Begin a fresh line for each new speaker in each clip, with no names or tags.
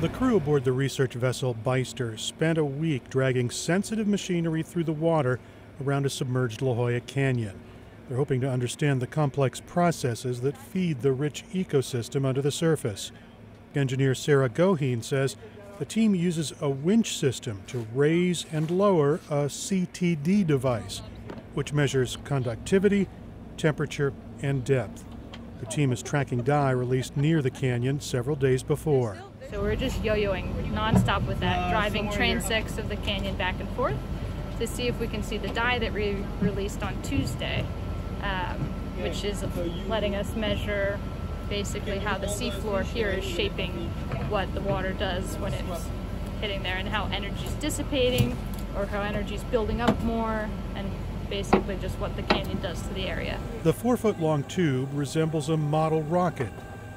The crew aboard the research vessel Beyster spent a week dragging sensitive machinery through the water around a submerged La Jolla Canyon. They're hoping to understand the complex processes that feed the rich ecosystem under the surface. Engineer Sarah Goheen says the team uses a winch system to raise and lower a CTD device, which measures conductivity, temperature, and depth. The team is tracking dye released near the canyon several days before.
So we're just yo-yoing nonstop with that, driving transects of the canyon back and forth to see if we can see the dye that we released on Tuesday, um, which is letting us measure basically how the seafloor here is shaping what the water does when it's hitting there and how energy is dissipating or how energy is building up more and basically just what the canyon does to the area.
The four foot long tube resembles a model rocket.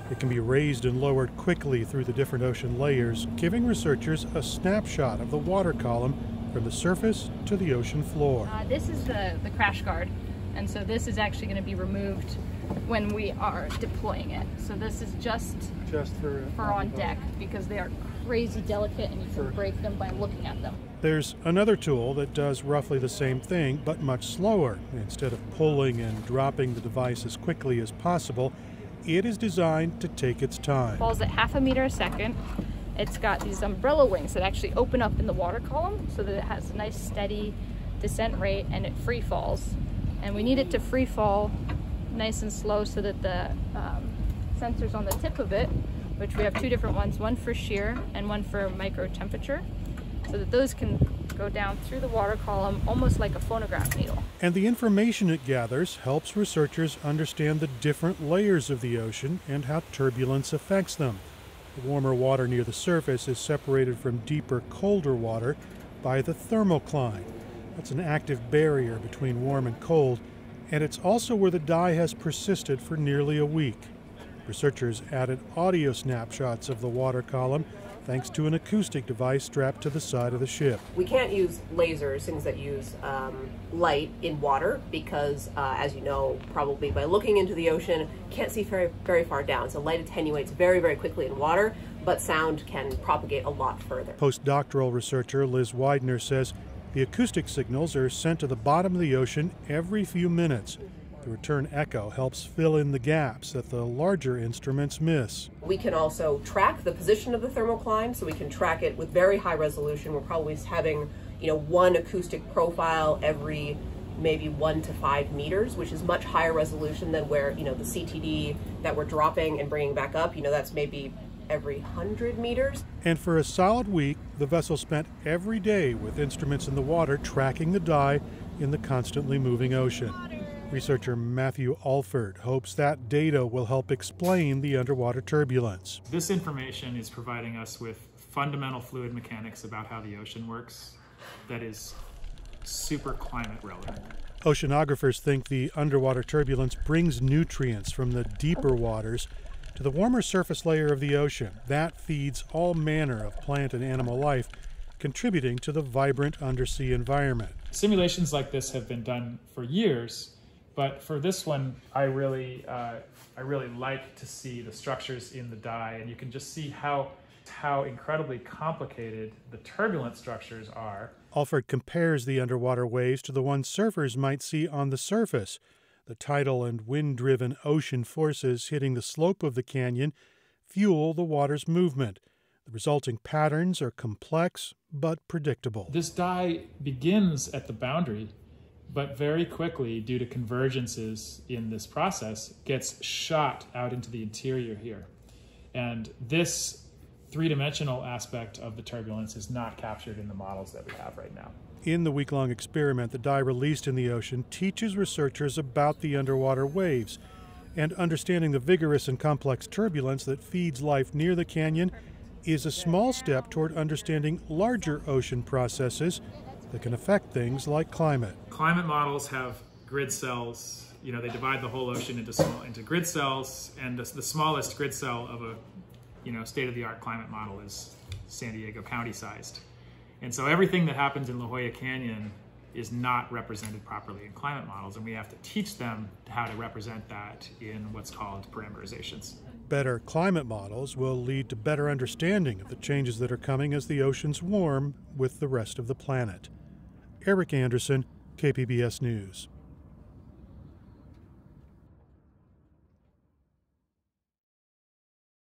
It can be raised and lowered quickly through the different ocean layers, giving researchers a snapshot of the water column from the surface to the ocean floor.
Uh, this is the, the crash guard, and so this is actually going to be removed when we are deploying it. So this is just,
just for,
for on deck because they are crazy delicate and you can break them by looking at them.
There's another tool that does roughly the same thing but much slower. Instead of pulling and dropping the device as quickly as possible, it is designed to take its time.
Falls at half a meter a second. It's got these umbrella wings that actually open up in the water column so that it has a nice steady descent rate and it free falls. And we need it to free fall nice and slow so that the um, sensors on the tip of it, which we have two different ones, one for shear and one for micro temperature, so that those can go down through the water column almost like a phonograph needle.
And the information it gathers helps researchers understand the different layers of the ocean and how turbulence affects them. The warmer water near the surface is separated from deeper, colder water by the thermocline. That's an active barrier between warm and cold and it's also where the dye has persisted for nearly a week. Researchers added audio snapshots of the water column thanks to an acoustic device strapped to the side of the ship.
We can't use lasers, things that use um, light in water, because uh, as you know, probably by looking into the ocean, can't see very, very far down. So light attenuates very, very quickly in water, but sound can propagate a lot further.
Postdoctoral researcher Liz Widener says the acoustic signals are sent to the bottom of the ocean every few minutes. The return echo helps fill in the gaps that the larger instruments miss.
We can also track the position of the thermocline, so we can track it with very high resolution. We're probably having, you know, one acoustic profile every maybe one to five meters, which is much higher resolution than where, you know, the CTD that we're dropping and bringing back up, you know, that's maybe every 100 meters.
And for a solid week, the vessel spent every day with instruments in the water tracking the dye in the constantly moving ocean. Researcher Matthew Alford hopes that data will help explain the underwater turbulence.
This information is providing us with fundamental fluid mechanics about how the ocean works that is super climate relevant.
Oceanographers think the underwater turbulence brings nutrients from the deeper waters to the warmer surface layer of the ocean. That feeds all manner of plant and animal life, contributing to the vibrant undersea environment.
Simulations like this have been done for years, but for this one, I really, uh, I really like to see the structures in the dye, and you can just see how how incredibly complicated the turbulent structures are.
Alford compares the underwater waves to the ones surfers might see on the surface, the tidal and wind driven ocean forces hitting the slope of the canyon fuel the water's movement. The resulting patterns are complex but predictable.
This dye begins at the boundary, but very quickly, due to convergences in this process, gets shot out into the interior here. And this three dimensional aspect of the turbulence is not captured in the models that we have right now
in the week long experiment, the dye released in the ocean teaches researchers about the underwater waves. And understanding the vigorous and complex turbulence that feeds life near the canyon is a small step toward understanding larger ocean processes that can affect things like climate.
Climate models have grid cells. You know, they divide the whole ocean into small into grid cells, and the, the smallest grid cell of a you know state-of-the-art climate model is San Diego County sized. And so everything that happens in La Jolla Canyon is not represented properly in climate models, and we have to teach them how to represent that in what's called parameterizations.
Better climate models will lead to better understanding of the changes that are coming as the oceans warm with the rest of the planet. Eric Anderson, KPBS News.